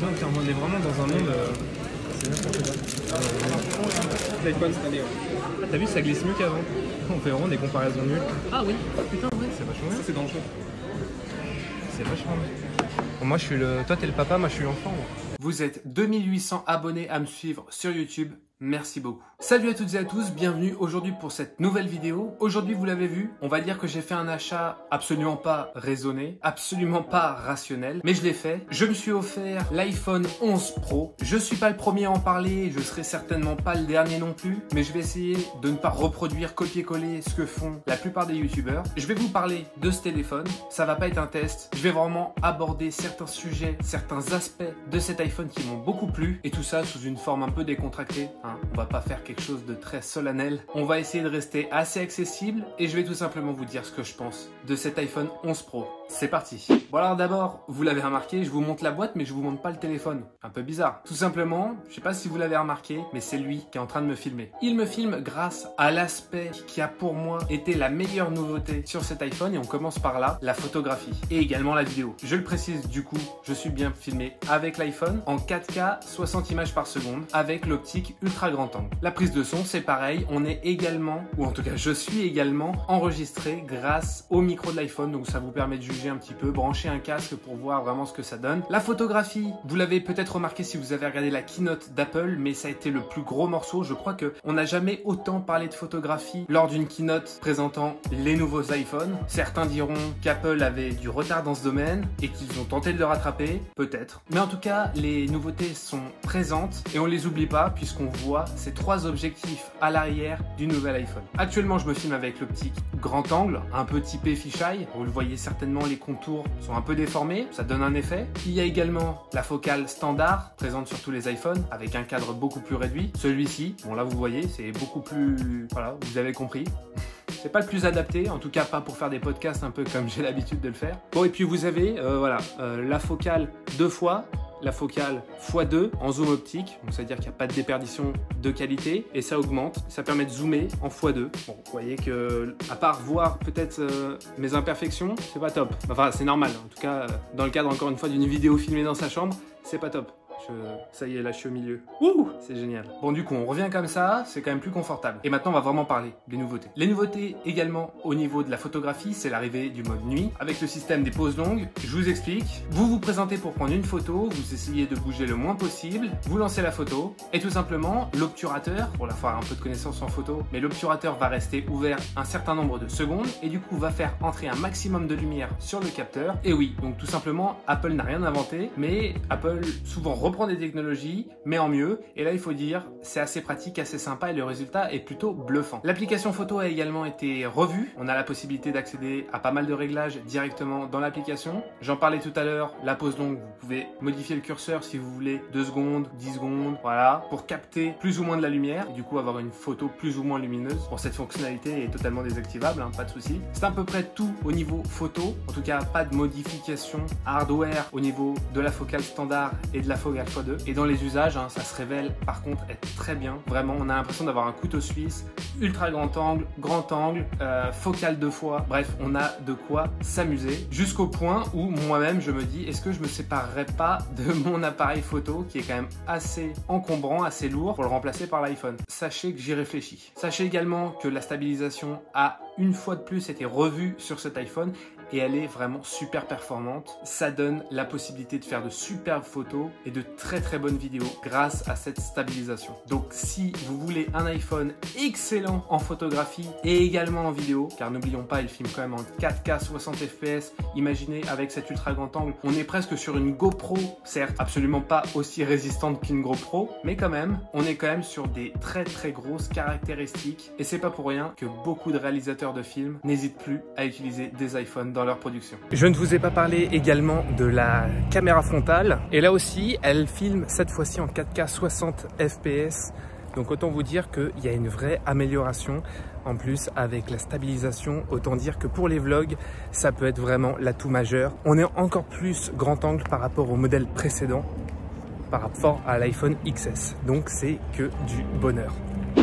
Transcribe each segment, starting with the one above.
Donc on est vraiment dans un monde. euh, c'est n'importe quoi. L'iPhone cette année. ouais. Ah, t'as vu, ça glisse mieux qu'avant. On fait vraiment des comparaisons nulles. Ah oui, putain, ouais, c'est vachement bien. C'est dangereux. C'est vachement bien. Bon, moi, je suis le. Toi, t'es le papa, moi, je suis l'enfant. Vous êtes 2800 abonnés à me suivre sur YouTube. Merci beaucoup. Salut à toutes et à tous, bienvenue aujourd'hui pour cette nouvelle vidéo. Aujourd'hui, vous l'avez vu, on va dire que j'ai fait un achat absolument pas raisonné, absolument pas rationnel, mais je l'ai fait. Je me suis offert l'iPhone 11 Pro. Je suis pas le premier à en parler, je serai certainement pas le dernier non plus, mais je vais essayer de ne pas reproduire copier-coller ce que font la plupart des youtubeurs. Je vais vous parler de ce téléphone, ça va pas être un test, je vais vraiment aborder certains sujets, certains aspects de cet iPhone qui m'ont beaucoup plu, et tout ça sous une forme un peu décontractée. Hein. On va pas faire quelque chose de très solennel. On va essayer de rester assez accessible, et je vais tout simplement vous dire ce que je pense de cet iPhone 11 Pro. C'est parti. Bon alors d'abord, vous l'avez remarqué, je vous montre la boîte mais je vous montre pas le téléphone. Un peu bizarre. Tout simplement, je sais pas si vous l'avez remarqué, mais c'est lui qui est en train de me filmer. Il me filme grâce à l'aspect qui a pour moi été la meilleure nouveauté sur cet iPhone et on commence par là, la photographie et également la vidéo. Je le précise du coup, je suis bien filmé avec l'iPhone en 4K 60 images par seconde avec l'optique ultra grand angle. La prise de son, c'est pareil, on est également ou en tout cas je suis également enregistré grâce au micro de l'iPhone donc ça vous permet de juger un petit peu, brancher un casque pour voir vraiment ce que ça donne. La photographie, vous l'avez peut-être remarqué si vous avez regardé la keynote d'Apple, mais ça a été le plus gros morceau. Je crois que on n'a jamais autant parlé de photographie lors d'une keynote présentant les nouveaux iPhones. Certains diront qu'Apple avait du retard dans ce domaine et qu'ils ont tenté de le rattraper, peut-être. Mais en tout cas, les nouveautés sont présentes et on les oublie pas puisqu'on voit ces trois objectifs à l'arrière du nouvel iPhone. Actuellement, je me filme avec l'optique grand angle, un peu typé fisheye. Vous le voyez certainement, les contours sont un peu déformés, ça donne un effet. Il y a également la focale standard, présente sur tous les iPhones, avec un cadre beaucoup plus réduit. Celui-ci, bon là vous voyez, c'est beaucoup plus... Voilà, vous avez compris. C'est pas le plus adapté, en tout cas pas pour faire des podcasts un peu comme j'ai l'habitude de le faire. Bon et puis vous avez, euh, voilà, euh, la focale deux fois, la focale x2 en zoom optique, donc c'est-à-dire qu'il n'y a pas de déperdition de qualité et ça augmente, ça permet de zoomer en x2. Bon, vous voyez que à part voir peut-être euh, mes imperfections, c'est pas top. Enfin, c'est normal. En tout cas, euh, dans le cadre encore une fois d'une vidéo filmée dans sa chambre, c'est pas top. Ça y est, là je suis au milieu. Ouh, c'est génial. Bon, du coup, on revient comme ça, c'est quand même plus confortable. Et maintenant, on va vraiment parler des nouveautés. Les nouveautés également au niveau de la photographie, c'est l'arrivée du mode nuit avec le système des pauses longues. Je vous explique. Vous vous présentez pour prendre une photo, vous essayez de bouger le moins possible, vous lancez la photo et tout simplement, l'obturateur, pour la faire un peu de connaissance en photo, mais l'obturateur va rester ouvert un certain nombre de secondes et du coup va faire entrer un maximum de lumière sur le capteur. Et oui, donc tout simplement, Apple n'a rien inventé, mais Apple souvent reprend des technologies, mais en mieux. Et là, il faut dire, c'est assez pratique, assez sympa et le résultat est plutôt bluffant. L'application photo a également été revue. On a la possibilité d'accéder à pas mal de réglages directement dans l'application. J'en parlais tout à l'heure, la pause longue, vous pouvez modifier le curseur si vous voulez 2 secondes, 10 secondes, voilà, pour capter plus ou moins de la lumière du coup avoir une photo plus ou moins lumineuse. Bon, cette fonctionnalité est totalement désactivable, hein, pas de souci. C'est à peu près tout au niveau photo. En tout cas, pas de modification hardware au niveau de la focale standard et de la focale x2. Et dans les usages, hein, ça se révèle par contre être très bien. Vraiment, on a l'impression d'avoir un couteau suisse, ultra grand angle, grand angle, euh, focale deux fois. Bref, on a de quoi s'amuser jusqu'au point où moi-même je me dis est-ce que je me séparerais pas de mon appareil photo qui est quand même assez encombrant, assez lourd pour le remplacer par l'iPhone? Sachez que j'y réfléchis. Sachez également que la stabilisation a une fois de plus été revue sur cet iPhone et elle est vraiment super performante. Ça donne la possibilité de faire de superbes photos et de très très bonnes vidéos grâce à cette stabilisation. Donc si vous voulez un iPhone excellent en photographie et également en vidéo, car n'oublions pas, il filme quand même en 4K 60 fps, imaginez avec cet ultra grand angle, on est presque sur une GoPro, certes absolument pas aussi résistante qu'une GoPro, mais quand même, on est quand même sur des très très grosses caractéristiques et c'est pas pour rien que beaucoup de réalisateurs de films n'hésitent plus à utiliser des iPhones leur production. Je ne vous ai pas parlé également de la caméra frontale. Et là aussi, elle filme cette fois-ci en 4K 60 fps. Donc autant vous dire qu'il y a une vraie amélioration. En plus, avec la stabilisation, autant dire que pour les vlogs, ça peut être vraiment l'atout majeur. On est encore plus grand angle par rapport au modèle précédent, par rapport à l'iPhone XS. Donc c'est que du bonheur.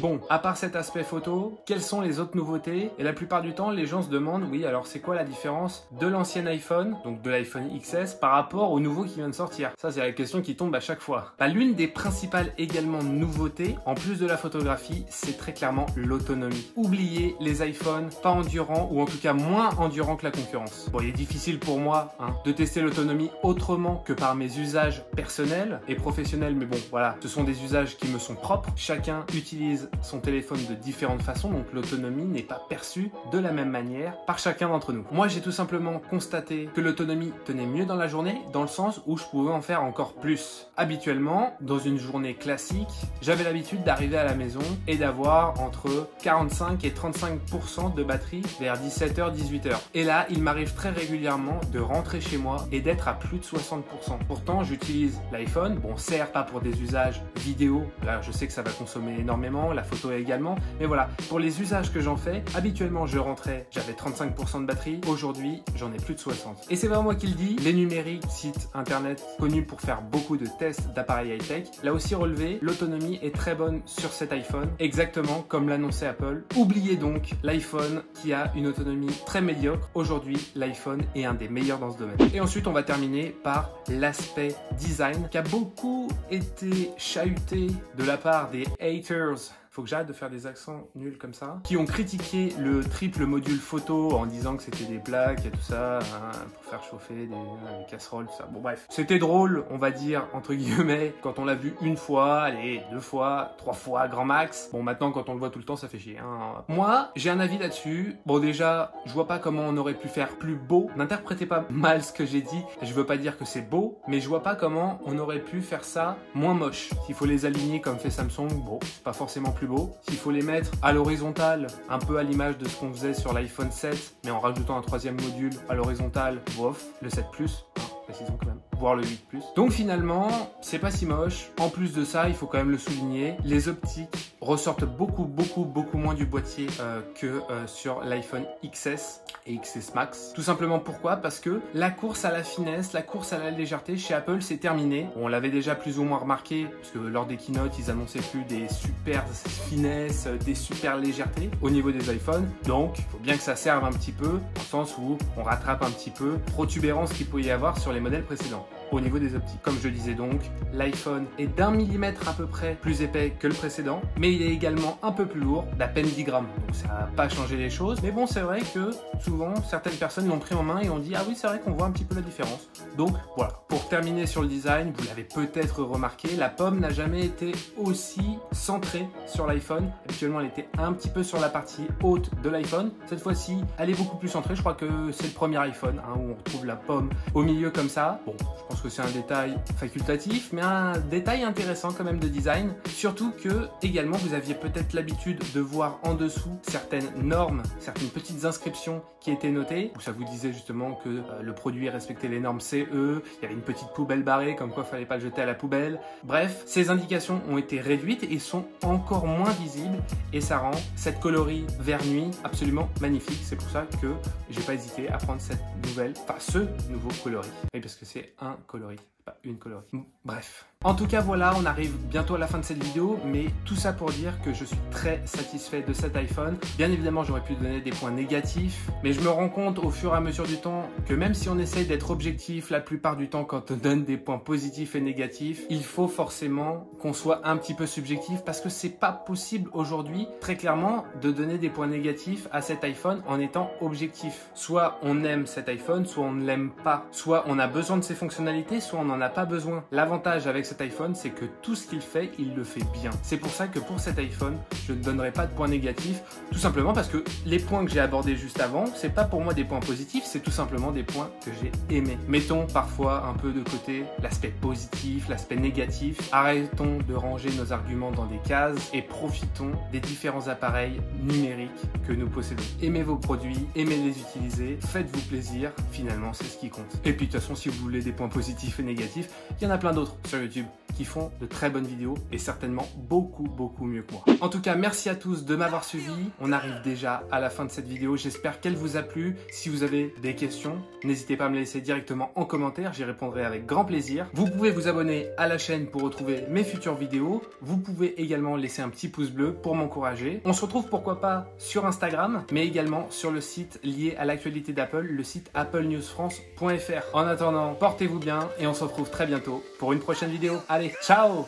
Bon, à part cet aspect photo, quelles sont les autres nouveautés? Et la plupart du temps, les gens se demandent, oui, alors c'est quoi la différence de l'ancien iPhone, donc de l'iPhone XS, par rapport au nouveau qui vient de sortir? Ça, c'est la question qui tombe à chaque fois. Bah, L'une des principales également nouveautés, en plus de la photographie, c'est très clairement l'autonomie. Oubliez les iPhones pas endurants, ou en tout cas moins endurants que la concurrence. Bon, il est difficile pour moi hein, de tester l'autonomie autrement que par mes usages personnels et professionnels, mais bon, voilà, ce sont des usages qui me sont propres. Chacun utilise son téléphone de différentes façons, donc l'autonomie n'est pas perçue de la même manière par chacun d'entre nous. Moi, j'ai tout simplement constaté que l'autonomie tenait mieux dans la journée, dans le sens où je pouvais en faire encore plus. Habituellement, dans une journée classique, j'avais l'habitude d'arriver à la maison et d'avoir entre 45 et 35% de batterie vers 17h, 18h. Et là, il m'arrive très régulièrement de rentrer chez moi et d'être à plus de 60%. Pourtant, j'utilise l'iPhone, bon, certes pas pour des usages vidéo, là je sais que ça va consommer énormément, la photo également, mais voilà, pour les usages que j'en fais, habituellement je rentrais, j'avais 35% de batterie, aujourd'hui j'en ai plus de 60. Et c'est pas moi qui le dis, les numériques, sites internet connus pour faire beaucoup de tests d'appareils high-tech, l'a aussi relevé, l'autonomie est très bonne sur cet iPhone, exactement comme l'annonçait Apple. Oubliez donc l'iPhone qui a une autonomie très médiocre, aujourd'hui l'iPhone est un des meilleurs dans ce domaine. Et ensuite on va terminer par l'aspect design qui a beaucoup été chahuté de la part des haters faut que j'arrête de faire des accents nuls comme ça, qui ont critiqué le triple module photo en disant que c'était des plaques et tout ça, hein, pour faire chauffer des, des, casseroles, tout ça. Bon bref, c'était drôle, on va dire, entre guillemets, quand on l'a vu une fois, allez, deux fois, trois fois, grand max. Bon maintenant, quand on le voit tout le temps, ça fait chier. Hein. Moi, j'ai un avis là-dessus. Bon déjà, je vois pas comment on aurait pu faire plus beau. N'interprétez pas mal ce que j'ai dit. Je veux pas dire que c'est beau, mais je vois pas comment on aurait pu faire ça moins moche. S'il faut les aligner comme fait Samsung, bon, pas forcément plus S'il faut les mettre à l'horizontale, un peu à l'image de ce qu'on faisait sur l'iPhone 7, mais en rajoutant un troisième module à l'horizontale, bof, le 7 Plus, hein, précisons quand même voire le 8 Plus. Donc finalement, c'est pas si moche. En plus de ça, il faut quand même le souligner, les optiques ressortent beaucoup, beaucoup, beaucoup moins du boîtier euh, que euh, sur l'iPhone XS et XS Max. Tout simplement pourquoi? Parce que la course à la finesse, la course à la légèreté chez Apple, c'est terminé. On l'avait déjà plus ou moins remarqué, parce que lors des keynotes, ils annonçaient plus des super finesses, des super légèretés au niveau des iPhones. Donc, il faut bien que ça serve un petit peu, au sens où on rattrape un petit peu protubérance qu'il pouvait y avoir sur les modèles précédents au niveau des optiques. Comme je disais donc, l'iPhone est d'un millimètre à peu près plus épais que le précédent, mais il est également un peu plus lourd, d'à peine 10 grammes. Donc ça n'a pas changé les choses. Mais bon, c'est vrai que souvent, certaines personnes l'ont pris en main et ont dit Ah oui, c'est vrai qu'on voit un petit peu la différence. Donc voilà. Pour terminer sur le design, vous l'avez peut-être remarqué, la pomme n'a jamais été aussi centrée sur l'iPhone. Habituellement, elle était un petit peu sur la partie haute de l'iPhone. Cette fois-ci, elle est beaucoup plus centrée. Je crois que c'est le premier iPhone hein, où on retrouve la pomme au milieu comme ça. Bon, je pense que c'est un détail facultatif, mais un détail intéressant quand même de design. Surtout que également vous aviez peut-être l'habitude de voir en dessous certaines normes, certaines petites inscriptions qui étaient notées, où ça vous disait justement que euh, le produit respectait les normes CE, il y avait une petite poubelle barrée, comme quoi il fallait pas le jeter à la poubelle. Bref, ces indications ont été réduites et sont encore moins visibles et ça rend cette coloris vert nuit absolument magnifique. C'est pour ça que j'ai pas hésité à prendre cette nouvelle, enfin ce nouveau coloris. Et parce que c'est un coloris, une coloris. Bref. En tout cas, voilà, on arrive bientôt à la fin de cette vidéo, mais tout ça pour dire que je suis très satisfait de cet iPhone. Bien évidemment, j'aurais pu donner des points négatifs, mais je me rends compte au fur et à mesure du temps que même si on essaye d'être objectif la plupart du temps quand on donne des points positifs et négatifs, il faut forcément qu'on soit un petit peu subjectif parce que c'est pas possible aujourd'hui, très clairement, de donner des points négatifs à cet iPhone en étant objectif. Soit on aime cet iPhone, soit on ne l'aime pas. Soit on a besoin de ses fonctionnalités, soit on n'en pas besoin. L'avantage avec cet iPhone, c'est que tout ce qu'il fait, il le fait bien. C'est pour ça que pour cet iPhone, je ne donnerai pas de points négatifs, tout simplement parce que les points que j'ai abordés juste avant, c'est pas pour moi des points positifs, c'est tout simplement des points que j'ai aimés. Mettons parfois un peu de côté l'aspect positif, l'aspect négatif. Arrêtons de ranger nos arguments dans des cases et profitons des différents appareils numériques que nous possédons. Aimez vos produits, aimez les utiliser, faites-vous plaisir, finalement c'est ce qui compte. Et puis de toute façon, si vous voulez des points positifs et négatifs, il y en a plein d'autres sur YouTube qui font de très bonnes vidéos et certainement beaucoup beaucoup mieux que moi. En tout cas, merci à tous de m'avoir suivi. On arrive déjà à la fin de cette vidéo. J'espère qu'elle vous a plu. Si vous avez des questions, n'hésitez pas à me laisser directement en commentaire. J'y répondrai avec grand plaisir. Vous pouvez vous abonner à la chaîne pour retrouver mes futures vidéos. Vous pouvez également laisser un petit pouce bleu pour m'encourager. On se retrouve pourquoi pas sur Instagram, mais également sur le site lié à l'actualité d'Apple, le site applenewsfrance.fr. En attendant, portez-vous bien et on se retrouve très bientôt pour une prochaine vidéo. Allez, Chao.